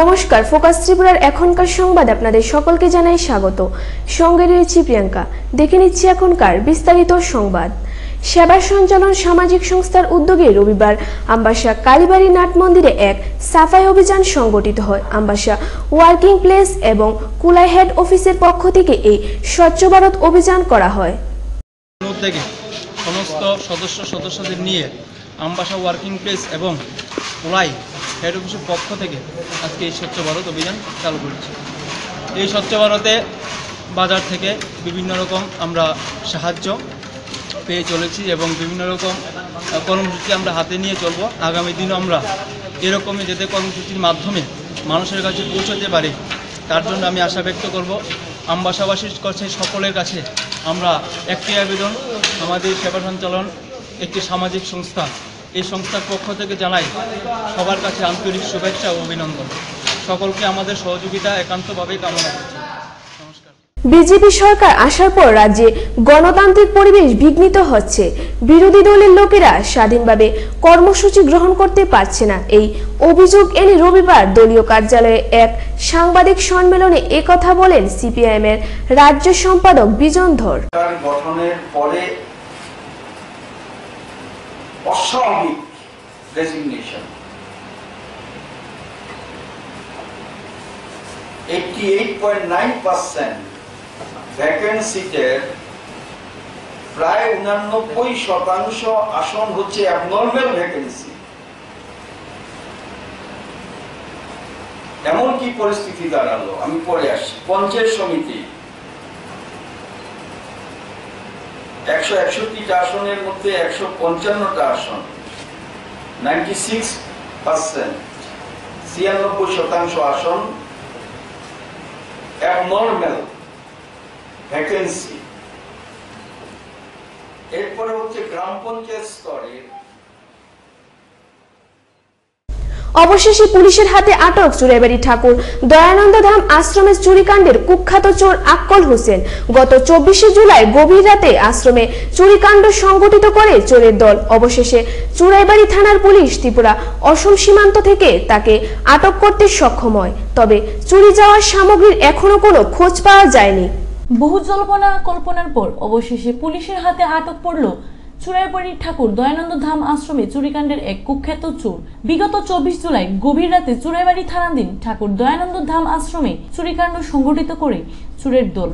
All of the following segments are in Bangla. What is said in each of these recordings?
নমস্কার, ফোকাস ত্রিপুরার এখনকার সংবাদ আপনাদের সকলকে জানাই স্বাগত। সঙ্গে রয়েছি প্রিয়াঙ্কা। দেখে নিচ্ছি এখনকার বিস্তারিত সংবাদ। সেবা সঞ্চালন সামাজিক সংস্থার উদ্যোগে রবিবার আম্বাসা কালীবাড়ি নাট মন্দিরে এক সাফাই অভিযান সংগঠিত হয়। আম্বাসা ওয়ার্কিং প্লেস এবং কুলাই হেড অফিসের পক্ষ থেকে এই স্বচ্ছ ভারত অভিযান করা হয়। সমস্ত সদস্য সদস্যদের নিয়ে আমবাসা ওয়ার্কিং প্লেস এবং কোলাই হেড অফিসের পক্ষ থেকে আজকে এই স্বচ্ছ ভারত অভিযান চালু করেছি। এই স্বচ্ছ ভারতে বাজার থেকে বিভিন্ন রকম আমরা সাহায্য পেয়ে চলেছি এবং বিভিন্ন রকম কর্মসূচি আমরা হাতে নিয়ে চলব। আগামী দিনও আমরা এরকমই যাতে কর্মসূচির মাধ্যমে মানুষের কাছে পৌঁছতে পারি, তার জন্য আমি আশা ব্যক্ত করব। আমবাসাবাসীর কাছে, সকলের কাছে আমরা একটি আবেদন, আমাদের সেবা সঞ্চালন একটি সামাজিক সংস্থা এই সংস্থার পক্ষ থেকে জানাই সবার কাছে আন্তরিক শুভেচ্ছা ও অভিনন্দন। সকলকে আমাদের সহযোগিতা একান্তভাবে কামনা করছি। বিজেপি সরকার আসার পর রাজ্যে গণতান্ত্রিক পরিবেশ বিঘ্নিত হচ্ছে। বিরোধী দলের লোকেরা স্বাধীনভাবে কর্মসূচি গ্রহণ করতে পারছে না। এই অভিযোগ এনে রবিবার দলীয় কার্যালয়ে এক সাংবাদিক সম্মেলনে একথা বলেন সিপিআইএম এর রাজ্য সম্পাদক বিজন ধর। গঠনের পরে অস্বাভাবিক resignation eighty eight point nine percent ভ্যাকেন্সিটের প্রায় উনানব্বই শতাংশ আসন হচ্ছে অ্যাবনর্মাল ভ্যাকেন্সি এমন কি পরিস্থিতি দাঁড়াল, আমি পরে আসছি। পঞ্চায়েত সমিতি একশো একষট্টিটা আসনের মধ্যে একশো পঞ্চান্নটা আসন নাইনটি সিক্স পার্সেন্ট ছিয়ানব্বই শতাংশ আসন অ্যাবনর্মাল ভ্যাকেন্সি এরপরে হচ্ছে গ্রাম পঞ্চায়েত স্তরে অবশেষে পুলিশের হাতে আটক চুরাইবাড়ি ঠাকুর। দয়ানন্দ ধাম আশ্রমের চুরিকাণ্ডের কুখ্যাত চোর আক্কল হোসেন গত চব্বিশে জুলাই গভীর রাতে আশ্রমে চুরিকাণ্ড সংগঠিত করে চোরের দল। অবশেষে চুরাইবাড়ি থানার পুলিশ ত্রিপুরা অসম সীমান্ত থেকে তাকে আটক করতে সক্ষম হয়। তবে চুরি যাওয়ার সামগ্রীর এখনও কোনো খোঁজ পাওয়া যায়নি। বহু জল্পনা কল্পনার পর অবশেষে পুলিশের হাতে আটক পড়ল চুরাইবাড়ির ঠাকুর দয়ানন্দ ধাম আশ্রমে চুরিকাণ্ডের এক কুখ্যাত চোর। বিগত চব্বিশ জুলাই গভীর রাতে চুরাইবাড়ি থানাধীন ঠাকুর দয়ানন্দ ধাম আশ্রমে চুরিকাণ্ড সংঘটিত করে চুরের দল।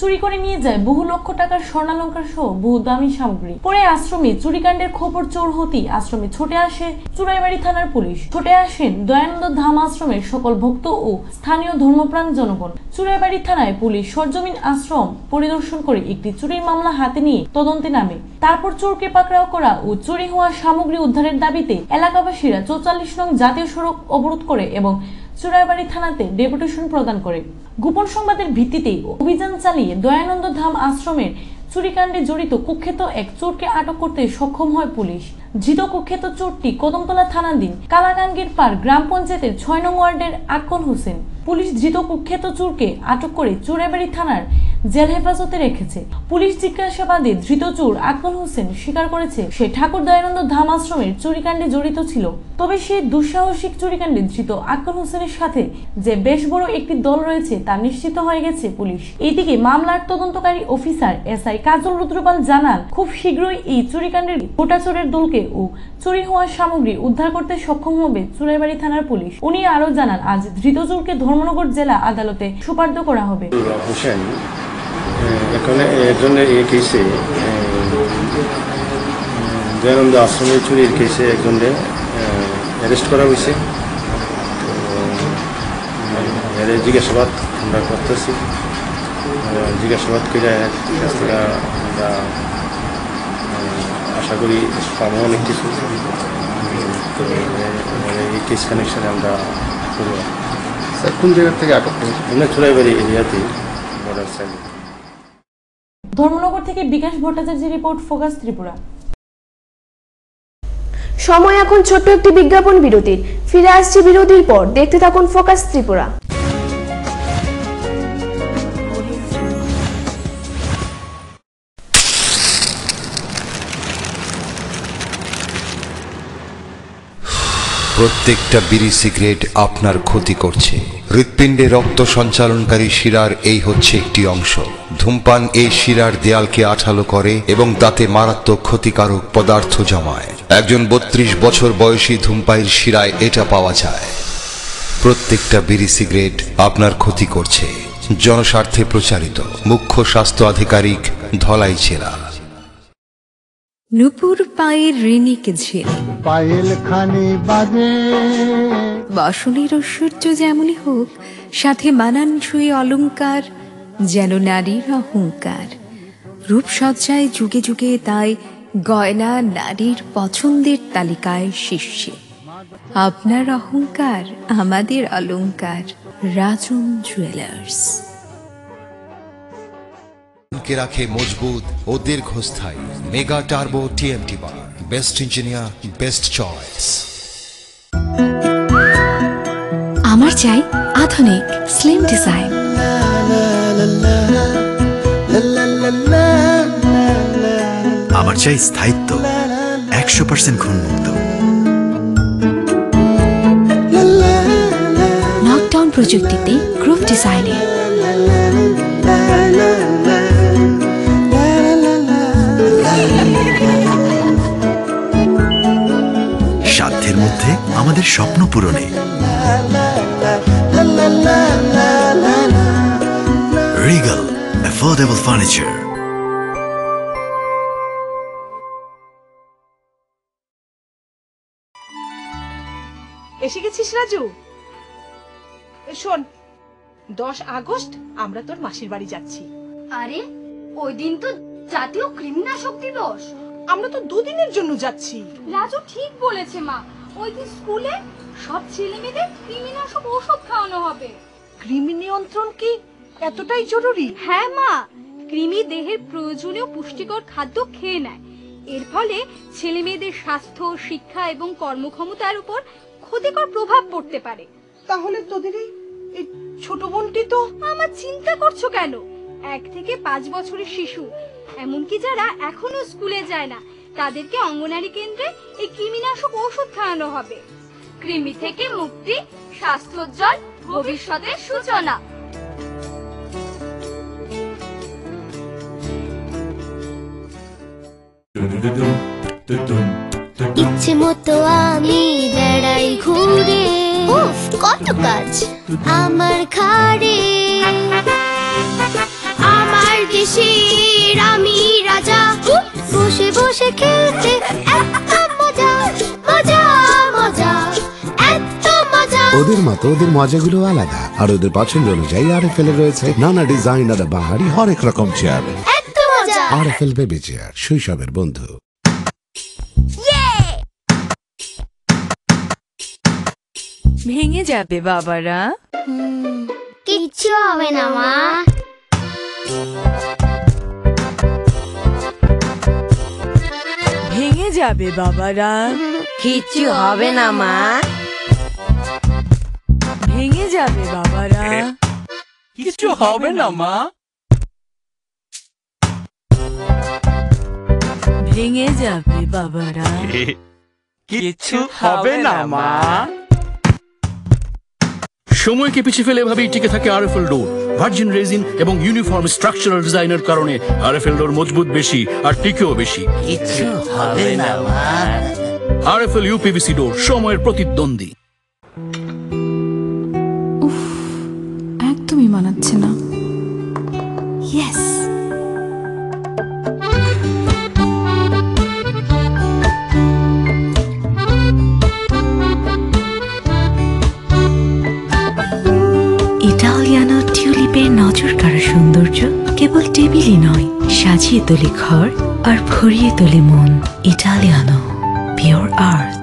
চুরি করে নিয়ে যায়। বহু লক্ষ টাকার স্বর্ণালঙ্কার সহ বহু দামি সামগ্রী। পরে আশ্রমে চুরিকাণ্ডের খবর চোর হতেই আশ্রমে ছুটে আসে চুরাইবাড়ি থানার পুলিশ। ছুটে আসেন দয়ানন্দ ধাম আশ্রমের সকল ভক্ত ও স্থানীয় ধর্মপ্রাণ জনগণ। চুরাইবাড়ি থানায় পুলিশ সরজমিন আশ্রম পরিদর্শন করে একটি চুরির মামলা হাতে নিয়ে তদন্তে নামে। তারপর চোরকে পাকড়াও করা ও চুরি হওয়া সামগ্রী উদ্ধারের দাবিতে এলাকাবাসীরা চৌচল্লিশ নং জাতীয় সড়ক অবরোধ করে এবং চুরাইবাড়ি থানাতে ডেপুটেশন প্রদান করে। গোপন সংবাদের ভিত্তিতে অভিযান চালিয়ে দয়ানন্দ ধাম আশ্রমের চুরিকাণ্ডে জড়িত কুখ্যাত এক চোরকে আটক করতে সক্ষম হয় পুলিশ। ধৃত কুখ্যাত চোরটি কদমতলা থানাধীন কালাকাঙ্গির পার গ্রাম পঞ্চায়েতের ছয় নং ওয়ার্ডের আকল হোসেন। পুলিশ ধৃত কুখ্যাত চোরকে আটক করে চোরাইবাড়ি থানার জেল হেফাজতে রেখেছে। পুলিশ জিজ্ঞাসাবাদে ধৃত চোর আকল হোসেন স্বীকার করেছে, সে ঠাকুর দয়ানন্দ ধাম আশ্রমের চুরিকাণ্ডে জড়িত ছিল। তবে সে দুঃসাহসিক চুরিকাণ্ডে ধৃত আকল হোসেনের সাথে যে বেশ বড় একটি দল রয়েছে তা নিশ্চিত হয়ে গেছে পুলিশ। এদিকে মামলার তদন্তকারী অফিসার এসআই কাজল রুদ্রপাল জানান, খুব শীঘ্রই এই চুরিকাণ্ডের গোটা চোরের দলকে ও চুরি হওয়া সামগ্রী উদ্ধার করতে সক্ষম হবে চুরাইবাড়ি থানার পুলিশ। উনি আরও জানান, আজ ধৃত চোরকে ধর্মনগর জেলা আদালতে সুপার্দ করা হবে। হোসেন এই কেসে দয়ানন্দ আশ্রমে চুরির কেসে একজনকে অ্যারেস্ট করা হয়েছে। এর জিজ্ঞাসাবাদ আমরা করতেছি। জিজ্ঞাসাবাদ করে কাছ থেকে আমরা আশা করি পাবো অনেক কিছু। তো এই কেস কানেকশনে আমরা করব। স্যার কোন জায়গা থেকে আটক করেছে আমরা চুরাইবাড়ি এরিয়াতে বর্ডার সাইড ধর্মনগর থেকে বিকাশ ভট্টাচার্যের রিপোর্ট ফোকাস ত্রিপুরা। সময় এখন ছোট্ট একটি বিজ্ঞাপন বিরতির। ফিরে আসছে বিরতির পর। দেখতে থাকুন ফোকাস ত্রিপুরা। প্রত্যেকটা বিড়ি সিগারেট আপনার ক্ষতি করছে। হৃৎপিণ্ডে রক্ত সঞ্চালনকারী শিরার এই হচ্ছে একটি অংশ। ধূমপান এই শিরার দেয়ালকে আঠালো করে এবং তাতে মারাত্মক ক্ষতিকারক পদার্থ জমায়। একজন বত্রিশ বছর বয়সী ধূমপাইয়ের শিরায় এটা পাওয়া যায়। প্রত্যেকটা বিড়ি সিগারেট আপনার ক্ষতি করছে। জনস্বার্থে প্রচারিত। মুখ্য স্বাস্থ্য আধিকারিক ধলাই জেলা নুপুর পায়ের ঋণিক ঝিল। পায়েল খানি বাজে। বসনের ঐশ্বর্য যেমনই হোক সাথে মানানসই অলংকার যেন নারীর অহংকার। রূপসজ্জায় যুগে যুগে তাই গয়না নারীর পছন্দের তালিকায় শীর্ষে। আপনার অহংকার আমাদের অলংকার রাজন জুয়েলার্স। কে রাখে মজবুত ও দীর্ঘস্থায়ী mega turbo TMT bar. Best engineer best choice. আমার চাই আধুনিক স্লিম ডিজাইন আমার চাই স্থায়িত্ব একশো পার্সেন্ট ঘুমমুক্ত নকডাউন প্রযুক্তিতে গ্রুপ ডিজাইনে মধ্যে আমাদের স্বপ্ন পূরণে। রিগাল অ্যাফোর্ডেবল ফার্নিচার এসে গেছিস রাজু? শোন দশ আগস্ট আমরা তোর মাসির বাড়ি যাচ্ছি। আরে ওই দিন তো জাতীয় কৃমিনাশক দিবস। আমরা তো দুদিনের জন্য যাচ্ছি। রাজু ঠিক বলেছে মা। ওই দিন স্কুলে সব ছেলে মেয়েদের কৃমিনাশক ওষুধ খাওয়ানো হবে। কৃমি নিয়ন্ত্রণ কি এতটাই জরুরি? হ্যাঁ মা কৃমি দেহের প্রয়োজনীয় পুষ্টিকর খাদ্য খেয়ে নেয়। এর ফলে ছেলে মেয়েদের স্বাস্থ্য শিক্ষা এবং কর্মক্ষমতার উপর ক্ষতিকর প্রভাব পড়তে পারে। তাহলে তোদের এই এই ছোট বোনটি তো? আমার চিন্তা করছ কেন? এক থেকে পাঁচ বছরের শিশু। এমনকি যারা এখনও স্কুলে যায় না তাদেরকে অঙ্গনারী কেন্দ্রে এই কৃমিনাশক ওষুধ খাওয়ানো হবে। কৃমি থেকে মুক্তি স্বাস্থ্যোজ্জ্বল ভবিষ্যতের সূচনা। ইচ্ছে মতো আমি বেড়াই ঘুরে। উফ কত কাজ। আমার খাড়ে দেশের আমি রাজা। বসে বসে খেলতে এত মজা মজা মজা এত মজা। ওদের মতো ওদের মজাগুলো আলাদা। আর ওদের পছন্দ অনুযায়ী আর এফ রয়েছে। নানা ডিজাইন আর বাহারি হরেক রকম চেয়ার এত মজা। R F L baby chair শৈশবের বন্ধু। ভেঙে যাবে বাবারা। কিচ্ছু হবে না মা। ভেঙে যাবে বাবারা। কিচ্ছু হবে না মা। ভেঙে যাবে বাবারা। কিছু হবে না মা। ভেঙে যাবে বাবারা। কিছু হবে না মা। সময়কে পিছিয়ে ফেলে এভাবেই টিকে থাকে R F L door virgin resin এবং ইউনিফর্ম স্ট্রাকচারাল ডিজাইনের কারণে আর এফ এল ডোর মজবুত বেশি আর টিকেও বেশি। আর এফ এল ইউপিভিসি ডোর সময়ের প্রতিদ্বন্দ্বী। একদমই মানাচ্ছে না। সাজিয়ে তোলে ঘর আর ভরিয়ে তোলে মন। ইটালিয়ানো পিওর আর্ট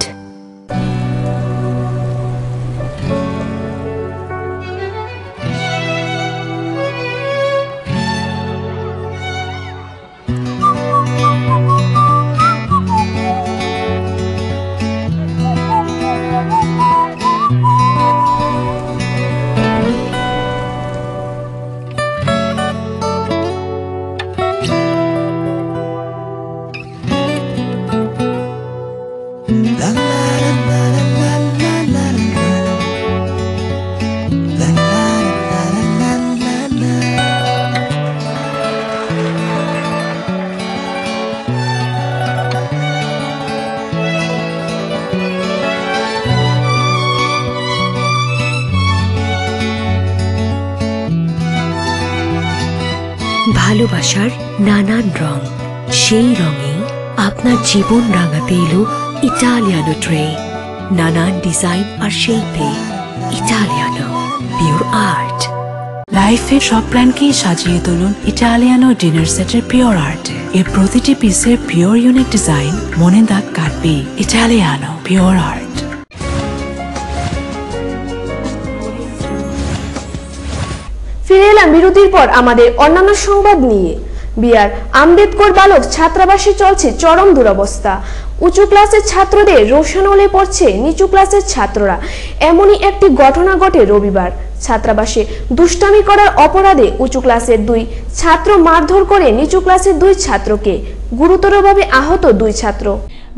জীবন রাঙাতে এলো ইটালিয়ানো ট্রে নানান ডিজাইন আর শিল্পে ইটালিয়ানো পিওর আর্ট লাইফের সব প্ল্যানকেই সাজিয়ে তুলুন ইটালিয়ানো ডিনার সেটের পিওর আর্ট এর প্রতিটি পিসের পিওর ইউনিক ডিজাইন মনে দাগ কাটবে ইটালিয়ানো পিওর আর্ট ফিরে এলাম বিরতির পর আমাদের অন্যান্য সংবাদ নিয়ে। বিয়ার আম্বেদকর বালক ছাত্রাবাসে চলছে চরম দুরবস্থা। উঁচু ক্লাসের ছাত্রদের রোশানলে পড়ছে নিচু ক্লাসের ছাত্ররা। এমনই একটি ঘটনা ঘটে রবিবার। ছাত্রাবাসে দুষ্টামি করার অপরাধে উঁচু ক্লাসের দুই ছাত্র মারধর করে নিচু ক্লাসের দুই ছাত্রকে। গুরুতরভাবে আহত দুই ছাত্র।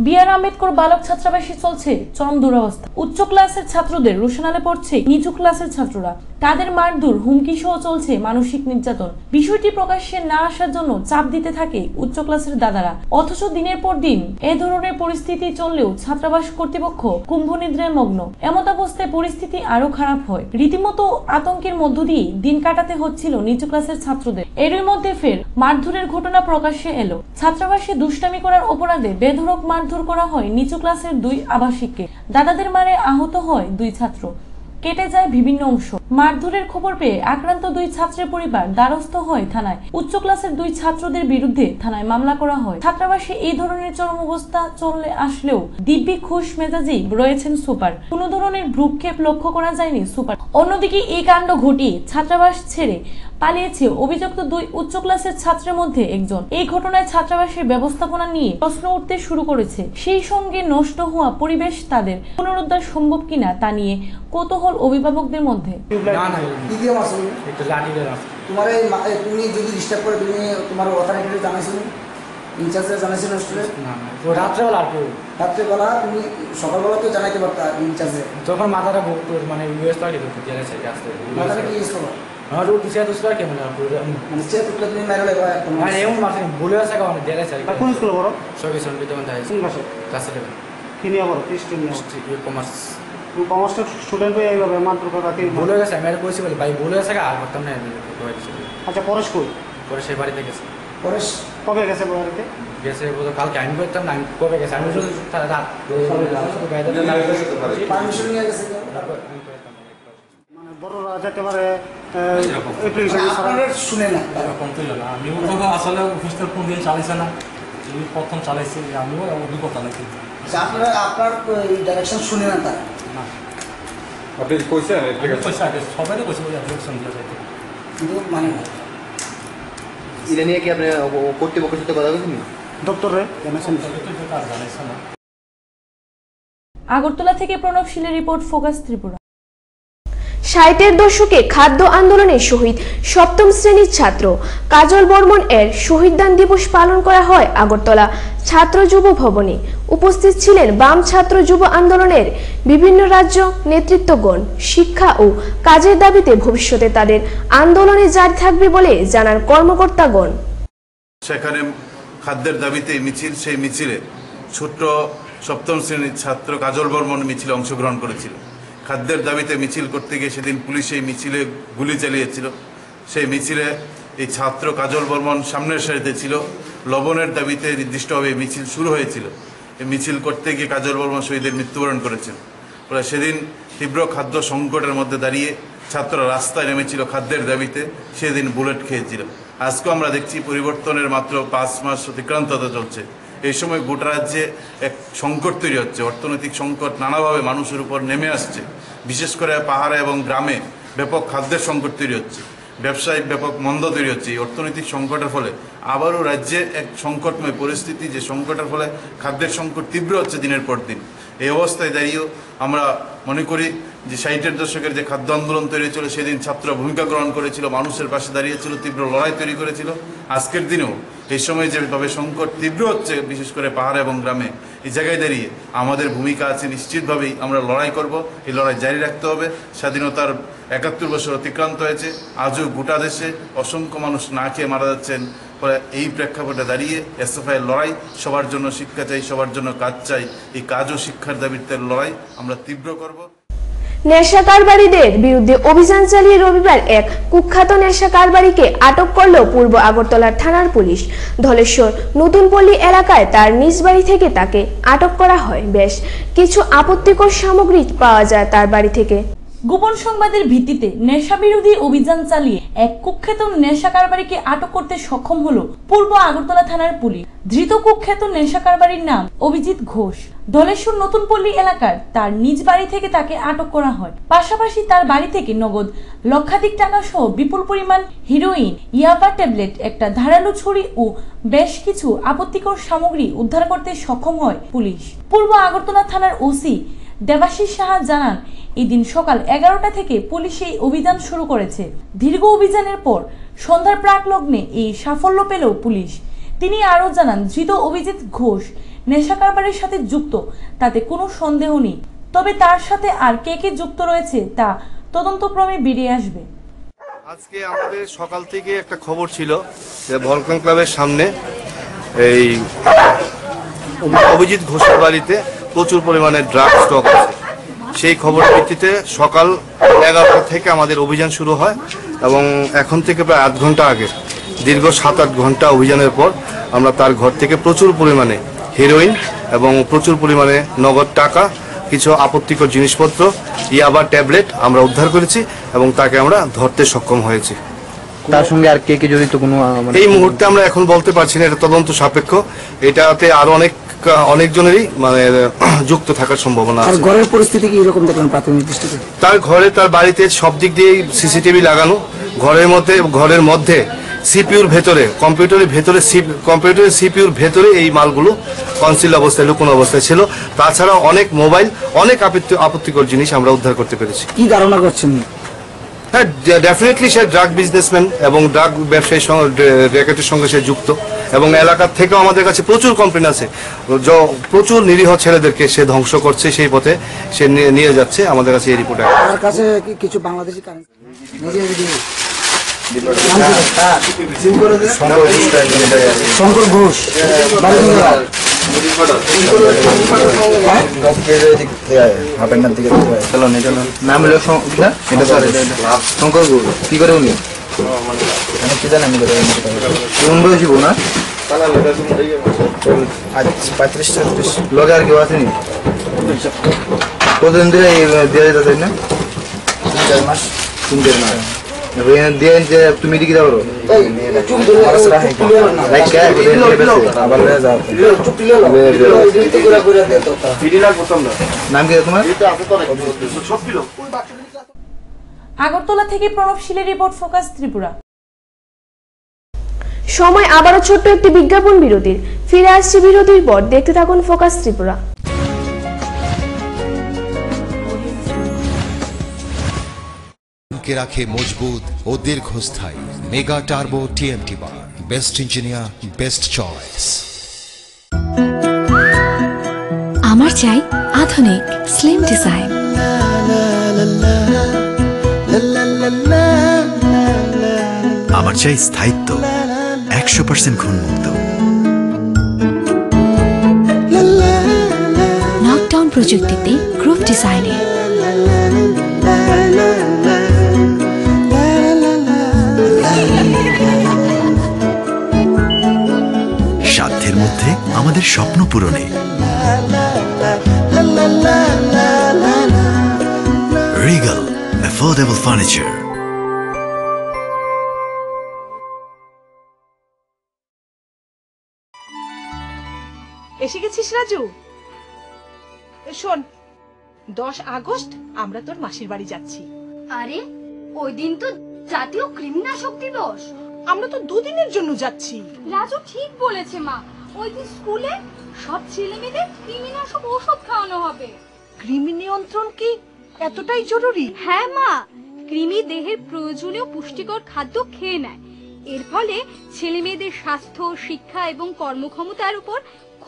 বিআর আম্বেদকর বালক ছাত্রাবাসে চলছে চরম দুরবস্থা। উচ্চ ক্লাসের ছাত্রদের রোশনালে পড়ছে নিচু ক্লাসের ছাত্ররা। তাদের মারধর হুমকি সহ চলছে মানসিক নির্যাতন। বিষয়টি প্রকাশ্যে না আসার জন্য চাপ দিতে থাকে উচ্চ ক্লাসের দাদারা। অথচ দিনের পর দিন এ ধরনের পরিস্থিতি চললেও ছাত্রাবাস কর্তৃপক্ষ কুম্ভ নিদ্রায় মগ্ন। এমত অবস্থায় পরিস্থিতি আরও খারাপ হয়। রীতিমতো আতঙ্কের মধ্য দিয়ে দিন কাটাতে হচ্ছিল নিচু ক্লাসের ছাত্রদের। এরই মধ্যে ফের মারধরের ঘটনা প্রকাশ্যে এলো। ছাত্রাবাসে দুষ্টামি করার অপরাধে বেধড়ক মারধর করা হয় নিচু ক্লাসের দুই আবাসিককে। দাদাদের মারে আহত হয় দুই ছাত্র। কেটে যায় বিভিন্ন অংশ। মারধরের খবর পেয়ে আক্রান্ত দুই ছাত্রের পরিবার দ্বারস্থ হয় থানায়। উচ্চ ক্লাসের দুই ছাত্রদের বিরুদ্ধে থানায় মামলা করা হয়। ছাত্রাবাসে এই ধরনের চরম অবস্থা চলে আসলেও দিব্যি খুশ মেজাজেই রয়েছেন সুপার। কোনো ধরনের ভ্রুক্ষেপ লক্ষ্য করা যায়নি সুপার। অন্যদিকে এই কাণ্ড ঘটিয়ে ছাত্রাবাস ছেড়ে পালিয়েছে। অভিযুক্ত দুই উচ্চ ক্লাসের ছাত্রের মধ্যে একজন। এই ঘটনায় ছাত্রাবাসের ব্যবস্থাপনা নিয়ে প্রশ্ন উঠতে শুরু করেছে। সেই সঙ্গে নষ্ট হওয়া পরিবেশ তাদের পুনরুদ্ধার সম্ভব কিনা তা নিয়ে কৌতূহল অভিভাবকদের মধ্যে। তোমার তুমি যদি ডিস্টার্ব করে তুমি তোমার অথরিটি জানাইছো? ইনচার্জে জানাইছো না রাত্রেবেলা আর রাত্রেবেলা তুমি সকালবেলা তো জানাইতে পারতা ইনচার্জে মাথাটা মানে ইউএস পার্টি জেলে থেকে। আসতে মাথাটা কি ইউজ করো মানে লাগবে একদম মানে এমন মাসে ভুলে আছে কারণ জেলে চাই কোন স্কুলে পড়ো? সবই সঙ্গে যেমন তাই। কোন ক্লাসে? ক্লাসে দেবেন কি নিয়ে পড়ো? কি স্ট্রিম নিয়ে কমার্স তুমি কমার্সের স্টুডেন্ট হয়ে এইভাবে মারধর করা কি ভুলে গেছে আমি আর কইছি বলে ভাই ভুলে গেছে আর করতাম না আচ্ছা পরেশ কই পরে সেই বাড়িতে গেছে। পরেশ কবে গেছে বাড়িতে গেছে বলতো কালকে আমি করতাম না আমি কবে গেছে? আমি শুধু তারা রাত পারমিশন নিয়ে গেছে বড়রা যেতে পারে অ্যাপ্লিকেশন শুনে না। এরকম তো না। আমি ওগুলো আসলে অফিসটার কোন দিন না। প্রথম চালাইছি আমিও অভিজ্ঞতা নাকি আচ্ছা, আপনারা আপনার এই ডাইরেকশন শুনে না তারা? আপনি কইছেন কইছে আগে সবাই কইছে ওই অ্যাপ্লিকেশন দিয়ে যাইতে। কিন্তু মানে না। এটা নিয়ে কি আপনি কর্তৃপক্ষের সাথে কথা বলছেন? দপ্তরে জানাইছেন আর জানাইছে না। আগরতলা থেকে প্রণব শীলের রিপোর্ট ফোকাস ত্রিপুরা। ষাটের দশকে খাদ্য আন্দোলনের শহীদ সপ্তম শ্রেণির ছাত্র। কাজল বর্মন এর শহীদদান দিবস পালন করা হয় আগরতলা ছাত্র যুব ভবনে। উপস্থিত ছিলেন বাম ছাত্র যুব আন্দোলনের বিভিন্ন রাজ্য নেতৃত্বগণ। শিক্ষা ও কাজের দাবিতে ভবিষ্যতে তাদের আন্দোলনে জারি থাকবে বলে জানান কর্মকর্তাগণ। সেখানে খাদ্যের দাবিতে মিছিল, সেই মিছিলে ছোট্ট সপ্তম শ্রেণির ছাত্র কাজল বর্মন মিছিলে অংশগ্রহণ করেছিল খাদ্যের দাবিতে মিছিল করতে গিয়ে সেদিন পুলিশ এই মিছিলে গুলি চালিয়েছিল। সেই মিছিলে এই ছাত্র কাজল বর্মন সামনের সারিতে ছিল। লবণের দাবিতে নির্দিষ্টভাবে মিছিল শুরু হয়েছিল। এই মিছিল করতে গিয়ে কাজল বর্মন শহীদের মৃত্যুবরণ করেছেন ফলে সেদিন তীব্র খাদ্য সংকটের মধ্যে দাঁড়িয়ে ছাত্ররা রাস্তায় নেমেছিল খাদ্যের দাবিতে। সেদিন বুলেট খেয়েছিল। আজকেও আমরা দেখছি পরিবর্তনের মাত্র পাঁচ মাস অতিক্রান্ততা চলছে। এই সময় গোটা রাজ্যে এক সংকট তৈরি হচ্ছে। অর্থনৈতিক সংকট নানাভাবে মানুষের উপর নেমে আসছে। বিশেষ করে পাহাড়ে এবং গ্রামে ব্যাপক খাদ্যের সংকট তৈরি হচ্ছে। ব্যবসায়িক ব্যাপক মন্দ তৈরি হচ্ছে। এই অর্থনৈতিক সংকটের ফলে আবারও রাজ্যে এক সংকটময় পরিস্থিতি, যে সংকটের ফলে খাদ্যের সংকট তীব্র হচ্ছে দিনের পর দিন। এই অবস্থায় দাঁড়িয়েও আমরা মনে করি যে ষাটের দশকের যে খাদ্য আন্দোলন তৈরি হয়েছিল, সেদিন ছাত্র ভূমিকা গ্রহণ করেছিল, মানুষের পাশে দাঁড়িয়েছিল, তীব্র লড়াই তৈরি করেছিল। আজকের দিনেও এই সময় যেভাবে সংকট তীব্র হচ্ছে, বিশেষ করে পাহাড় এবং গ্রামে, এই জায়গায় দাঁড়িয়ে আমাদের ভূমিকা আছে, নিশ্চিতভাবেই আমরা লড়াই করব। এই লড়াই জারি রাখতে হবে। স্বাধীনতার একাত্তর বছর অতিক্রান্ত হয়েছে। আজও গোটা দেশে অসংখ্য মানুষ না খেয়ে মারা যাচ্ছেন। ফলে এই প্রেক্ষাপটে দাঁড়িয়ে এসএফআই লড়াই সবার জন্য শিক্ষা চাই, সবার জন্য কাজ চাই। এই কাজ ও শিক্ষার দাবিতে লড়াই আমরা তীব্র করব। নেশা কারবারিদের বিরুদ্ধে অভিযান চালিয়ে রবিবার এক কুখ্যাত নেশা কারবারিকে আটক করল পূর্ব আগরতলার থানার পুলিশ। ধলেশ্বর নতুনপল্লী এলাকায় তার নিজ বাড়ি থেকে তাকে আটক করা হয়। বেশ, কিছু আপত্তিকর সামগ্রী পাওয়া যায় তার বাড়ি থেকে। গোপন সংবাদের ভিত্তিতে নেশা বিরোধী অভিযান চালিয়ে এক কুখ্যাত নেশা কারবারিকে আটক করতে সক্ষম হলো পূর্ব আগরতলা থানার পুলিশ। ধৃত কুখ্যাত নেশা কারবারির নাম অভিজিৎ ঘোষ। ধলেশ্বর নতুনপল্লী এলাকার তার নিজ বাড়ি থেকে তাকে আটক করা হয়। পাশাপাশি তার বাড়ি থেকে নগদ লক্ষাধিক টাকা সহ বিপুল পরিমাণ হিরোইন, ইয়াবা ট্যাবলেট, একটা ধারালো ছুরি ও বেশ কিছু আপত্তিকর সামগ্রী উদ্ধার করতে সক্ষম হয় পুলিশ। পূর্ব আগরতলা থানার ওসি দেবাশিস সাহা জানান এদিন সকাল এগারোটা থেকে পুলিশ এই অভিযান শুরু করেছে। দীর্ঘ অভিযানের পর সন্ধ্যার প্রাক লগ্নে এই সাফল্য পেল পুলিশ। তিনি আরও জানান, ধৃত অভিজিৎ ঘোষ নেশা কারবারের সাথে যুক্ত, তাতে কোনো সন্দেহ নেই। তবে তার সাথে আর কে কে যুক্ত রয়েছে তা তদন্তক্রমে বেরিয়ে আসবে। আজকে আমাদের সকাল থেকে একটা খবর ছিল যে ভলকান ক্লাবের সামনে এই অভিজিৎ ঘোষের বাড়িতে প্রচুর পরিমাণে ড্রাগ স্টক আছে। সেই খবরের ভিত্তিতে সকাল এগারোটা থেকে আমাদের অভিযান শুরু হয় এবং এখন থেকে প্রায় আধ ঘণ্টা আগে দীর্ঘ সাত আট ঘণ্টা অভিযানের পর আমরা তার ঘর থেকে প্রচুর পরিমাণে হেরোইন এবং প্রচুর পরিমাণে নগদ টাকা কিছু আপত্তিকর জিনিসপত্র ইয়াবা ট্যাবলেট আমরা উদ্ধার করেছি এবং তাকে আমরা ধরতে সক্ষম হয়েছি। তার সঙ্গে আর কে কে জড়িত কোনো মানে এই মুহূর্তে আমরা এখন বলতে পারছি না এটা তদন্ত সাপেক্ষ। এটাতে আরও অনেক অনেকজনেরই মানে যুক্ত থাকার সম্ভাবনা আছে। ঘরের পরিস্থিতি কি এরকম দেখলেন প্রাথমিক দৃষ্টিতে? তার ঘরে তার বাড়িতে সব দিক দিয়ে সিসিটিভি লাগানো। ঘরের মধ্যে ঘরের মধ্যে সিপিউর ভেতরে কম্পিউটারের ভেতরে কম্পিউটারের সিপিউর ভেতরে এই মালগুলো কনসিল অবস্থায় লুকোনো অবস্থায় ছিল। তাছাড়া অনেক মোবাইল অনেক আপত্তি- আপত্তিকর জিনিস আমরা উদ্ধার করতে পেরেছি। কি ধারণা করছেন? হ্যাঁ ডেফিনেটলি সে ড্রাগ বিজনেসম্যান এবং ড্রাগ ব্যবসায়ীর সঙ্গে র্যাকেটের সঙ্গে সে যুক্ত। এবং এলাকার থেকেও আমাদের কাছে প্রচুর কমপ্লেন আছে। য- প্রচুর নিরীহ ছেলেদেরকে সে ধ্বংস করছে সেই পথে সে নিয়ে- নিয়ে যাচ্ছে। আমাদের কাছে এই রিপোর্ট তার কাছে কি কিছু বাংলাদেশি শঙ্কর ঘোষ। নাম হলো এটা শঙ্কর গুরু কি করে উনি? পঁয়ত্রিশ চৌত্রিশ লগে আর কেউ আসেনি কতদিন ধরে দিয়ে যেতে না তিন চার মাস তিন চার মাস তুমি এদিকে যাও আবার নাম কি তোমার আগরতলা থেকে প্রণব শীলের রিপোর্ট ফোকাস ত্রিপুরা সময় আবারও ছোট্ট একটি বিজ্ঞাপন বিরতির ফিরে আসছে বিরতির পর দেখতে থাকুন ফোকাস ত্রিপুরা কে রাখে মজবুত ও দীর্ঘস্থায়ী mega turbo TMT bar best engineer best choice আমার চাই আধুনিক স্লিম ডিজাইন চাই স্থায়িত্ব একশো পার্সেন্ট ঘুণমুক্ত। নকডাউন প্রযুক্তিতে গ্রুপ ডিজাইনে সাধ্যের মধ্যে আমাদের স্বপ্ন পূরণে। রিগাল অ্যাফোর্ডেবল ফার্নিচার এসে গেছিস রাজু শোন দশ আগস্ট আমরা তোর মাসির বাড়ি যাচ্ছি। আরে ওই দিন তো জাতীয় কৃমিনাশক দিবস। আমরা তো দুদিনের জন্য যাচ্ছি। রাজু ঠিক বলেছে মা। ওই দিন স্কুলে সব ছেলে মেয়েদের কৃমিনাশক ওষুধ খাওয়ানো হবে। কৃমি নিয়ন্ত্রণ কি এতটাই জরুরি? হ্যাঁ মা কৃমি দেহের প্রয়োজনীয় পুষ্টিকর খাদ্য খেয়ে নেয়। এর ফলে ছেলে মেয়েদের স্বাস্থ্য শিক্ষা এবং কর্মক্ষমতার উপর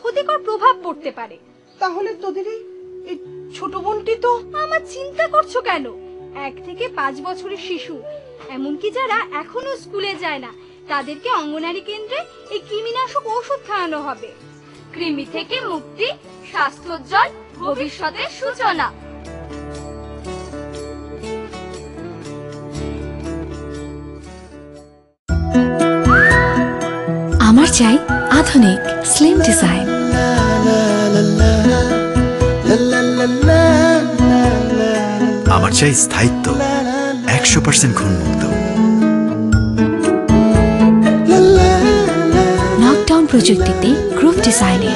ক্ষতিকর প্রভাব পড়তে পারে। তাহলে তোদের এই ছোট বোনটি তো আমার চিন্তা করছ কেন? এক থেকে পাঁচ বছরের শিশু। এমনকি যারা এখনও স্কুলে যায় না তাদেরকে অঙ্গনারী কেন্দ্রে এই কৃমিনাশক ওষুধ খাওয়ানো হবে। কৃমি থেকে মুক্তি স্বাস্থ্যোজ্জ্বল ভবিষ্যতের সূচনা। আমার চাই আধুনিক স্লিম ডিজাইন আমার চাই স্থায়িত্ব একশো পার্সেন্ট ঘুমমুক্ত লকডাউন প্রযুক্তিতে গ্রুপ ডিজাইনে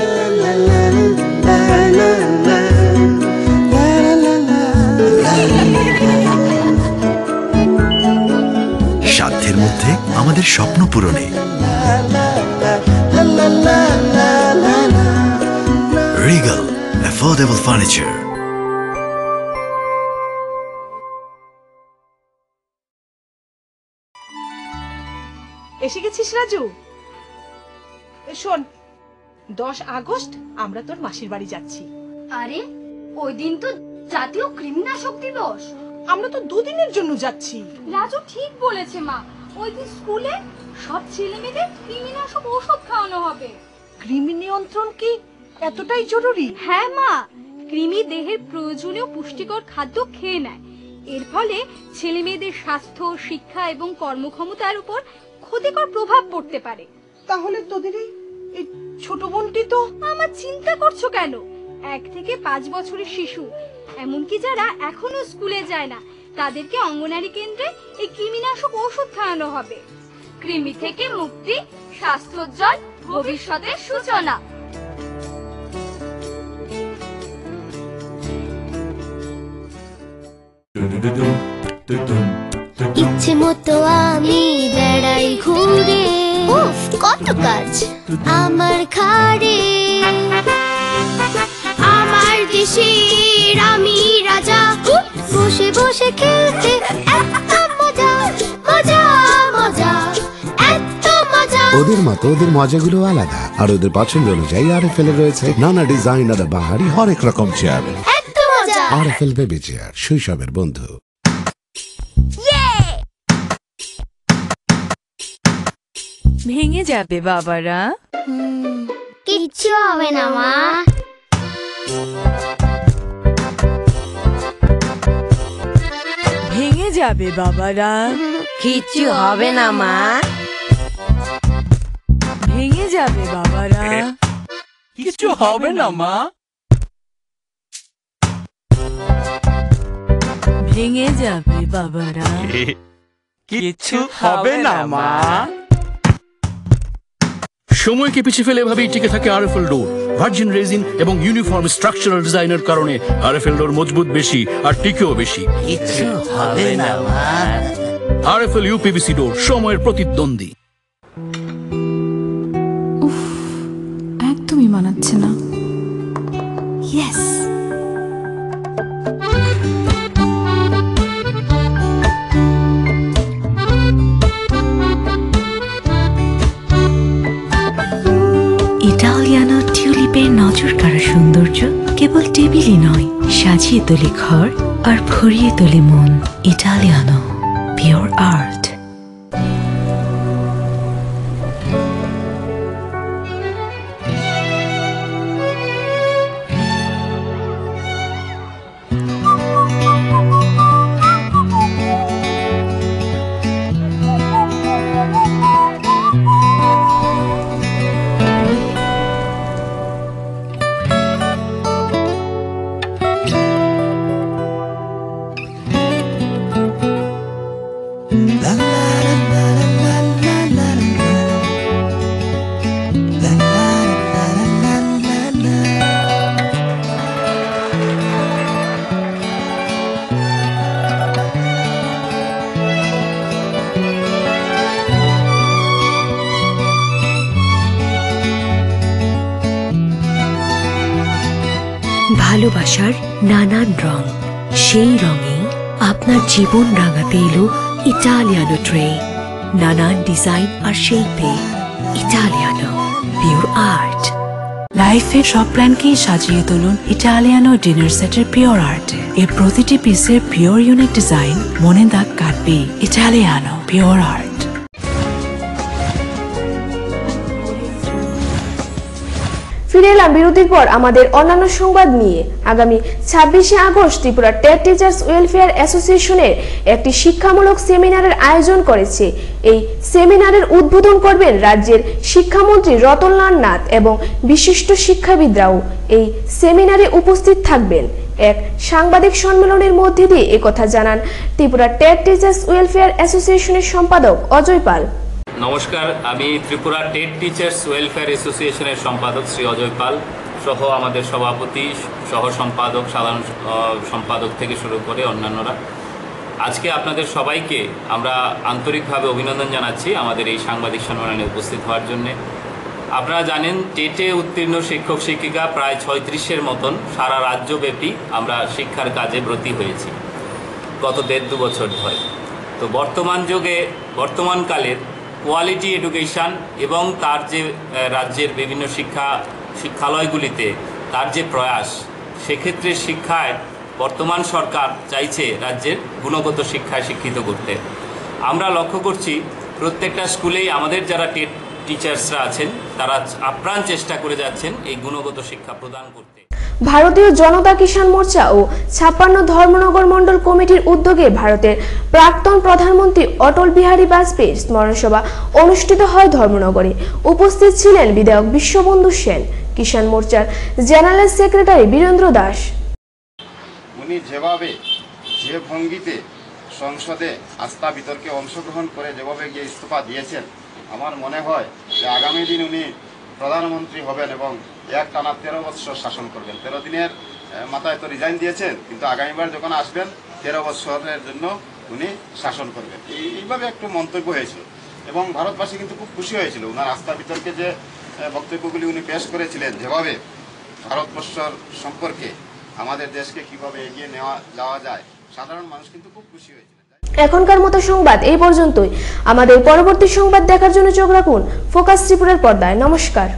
সাধ্যের মধ্যে আমাদের স্বপ্ন পূরণে। রিগাল অ্যাফোর্ডেবল ফার্নিচার এসে গেছিস রাজু? শোন দশ আগস্ট আমরা তোর মাসির বাড়ি যাচ্ছি। আরে ওই দিন তো জাতীয় কৃমিনাশক দিবস। আমরা তো দুদিনের জন্য যাচ্ছি। রাজু ঠিক বলেছে মা ওই দিন স্কুলে সব ছেলে মেয়েদের কৃমিনাশক ওষুধ খাওয়ানো হবে। কৃমি নিয়ন্ত্রণ কি? এতটাই জরুরি? হ্যাঁ মা। কৃমি দেহের প্রয়োজনীয় পুষ্টিকর খাদ্য খেয়ে নেয়। এর ফলে ছেলে মেয়েদের স্বাস্থ্য শিক্ষা এবং কর্মক্ষমতার উপর ক্ষতিকর প্রভাব পড়তে পারে। তাহলে তোদের এই ছোট বোনটি তো? আমার চিন্তা করছ কেন? এক থেকে পাঁচ বছরের শিশু। এমনকি যারা এখনও স্কুলে যায় না তাদেরকে অঙ্গনারী কেন্দ্রে এই কৃমিনাশক ওষুধ খাওয়ানো হবে। কৃমি থেকে মুক্তি স্বাস্থ্যোজ্জ্বল ভবিষ্যতের সূচনা। ইচ্ছে মতো আমি বেড়াই ঘুরে উফ কত কাজ। আমার খাড়ে আমার দেশের আমি রাজা। বসে বসে খেলতে এত মজা মজা মজা এত মজা। ওদের মতো ওদের মজাগুলো আলাদা আর ওদের পছন্দ অনুযায়ী আর ফেলে রয়েছে। নানা ডিজাইন আর বাহারি হরেক রকম chair R F L baby chair শৈশবের বন্ধু। ভেঙে যাবে বাবারা। কিচ্ছু হবে না মা। ভেঙে যাবে বাবারা। কিচ্ছু হবে না মা। ভেঙে যাবে বাবারা। কিছু হবে না মা। ভেঙে যাবে বাবারা। কিচ্ছু হবে না মা। সময়কে পিছিয়ে ফেলে এভাবেই টিকে থাকে আরএফএল ডোর ভার্জিন রেজিন এবং ইউনিফর্ম স্ট্রাকচারাল ডিজাইনের কারণে আরএফএল ডোর মজবুত বেশি আর টিকেও বেশি। কিচ্ছু হবে না মা। আরএফএল ইউপিভিসি ডোর সময়ের প্রতিদ্বন্দ্বী। একদমই মানাচ্ছে না। ইয়েস ইটালিয়ানো টিউলিপের নজর কাড়া সৌন্দর্য কেবল টেবিলই নয়, সাজিয়ে তোলে ঘর আর ভরিয়ে তোলে মন। ইটালিয়ানো পিওর আর্ট জীবন রাঙাতে এলো ইটালিয়ানো ট্রে। নানান ডিজাইন আর শিল্পে ইটালিয়ানো পিওর আর্ট লাইফের সব প্ল্যানকেই সাজিয়ে তুলুন ইটালিয়ানো ডিনার সেটের পিওর আর্ট এর প্রতিটি পিসের পিওর ইউনিক ডিজাইন মনে দাগ কাটবে ইটালিয়ানো পিওর আর্ট ফিরে এলাম বিরতির পর আমাদের অন্যান্য সংবাদ নিয়ে। আগামী ছাব্বিশে August Tripura TET teachers welfare অ্যাসোসিয়েশনের একটি শিক্ষামূলক সেমিনারের আয়োজন করেছে। এই সেমিনারের উদ্বোধন করবেন রাজ্যের শিক্ষামন্ত্রী রতনলাল নাথ এবং বিশিষ্ট শিক্ষাবিদরাও। এই সেমিনারে উপস্থিত থাকবেন এক সাংবাদিক সম্মেলনের মধ্যে দিয়ে। একথা জানান ত্রিপুরা টেট টিচার্স ওয়েলফেয়ার অ্যাসোসিয়েশনের সম্পাদক অজয় পাল। নমস্কার, আমি ত্রিপুরা টেট টিচার্স ওয়েলফেয়ার অ্যাসোসিয়েশনের সম্পাদক শ্রী অজয় পাল সহ আমাদের সভাপতি, সহ সম্পাদক, সাধারণ সম্পাদক থেকে শুরু করে অন্যান্যরা। আজকে আপনাদের সবাইকে আমরা আন্তরিকভাবে অভিনন্দন জানাচ্ছি আমাদের এই সাংবাদিক সম্মেলনে উপস্থিত হওয়ার জন্যে। আপনারা জানেন, টেটে উত্তীর্ণ শিক্ষক, শিক্ষিকা প্রায় ছয়ত্রিশের মতন সারা রাজ্যব্যাপী আমরা শিক্ষার কাজে ব্রতী হয়েছি, গত দেড় দু বছর ধরে। তো বর্তমান যুগে বর্তমানকালের কোয়ালিটি এডুকেশান এবং তার যে রাজ্যের বিভিন্ন শিক্ষা, শিক্ষালয়গুলিতে তার যে প্রয়াস, সেক্ষেত্রে শিক্ষায় বর্তমান সরকার চাইছে রাজ্যের গুণগত শিক্ষায় শিক্ষিত করতে। আমরা লক্ষ্য করছি প্রত্যেকটা স্কুলেই আমাদের যারা টেট টিচার্সরা আছেন তারা আপ্রাণ চেষ্টা করে যাচ্ছেন এই গুণগত শিক্ষা প্রদান করতে। ভারতীয় জনতা কিষাণ মোর্চা ও ছাপ্পান্ন ধর্মনগর মণ্ডল কমিটির উদ্যোগে ভারতের প্রাক্তন প্রধানমন্ত্রী অটল বিহারী বাজপেয়ীর স্মরণসভা অনুষ্ঠিত হয় ধর্মনগরে। উপস্থিত ছিলেন বিধায়ক বিশ্ববন্ধু সেন কিষাণ মোর্চার জেনারেল সেক্রেটারি বীরেন্দ্র দাস। উনি যেভাবে যে ভঙ্গিতে সংসদে আস্থা বিতর্কে অংশগ্রহণ করে যেভাবে গিয়ে ইস্তফা দিয়েছেন আমার মনে হয় যে আগামী দিন উনি প্রধানমন্ত্রী হবেন এবং এক টানা তেরো বছর শাসন করবেন। তেরো দিনের মাথায় তো রিজাইন দিয়েছেন, কিন্তু আগামীবার যখন আসবেন, তেরো বছরের জন্য উনি শাসন করবেন। এইভাবে একটু মন্তব্য হয়েছিল এবং ভারতবাসী কিন্তু খুব খুশি হয়েছিল। ওনার আস্থা বিতর্কে যে বক্তব্যগুলি উনি পেশ করেছিলেন, যেভাবে ভারতবর্ষর সম্পর্কে আমাদের দেশকে কীভাবে এগিয়ে নেওয়া, যাওয়া যায়, সাধারণ মানুষ কিন্তু খুব খুশি হয়েছিল এখনকার মতো সংবাদ এই পর্যন্তই। আমাদের পরবর্তী সংবাদ দেখার জন্য চোখ রাখুন ফোকাস ত্রিপুরের পর্দায়। নমস্কার।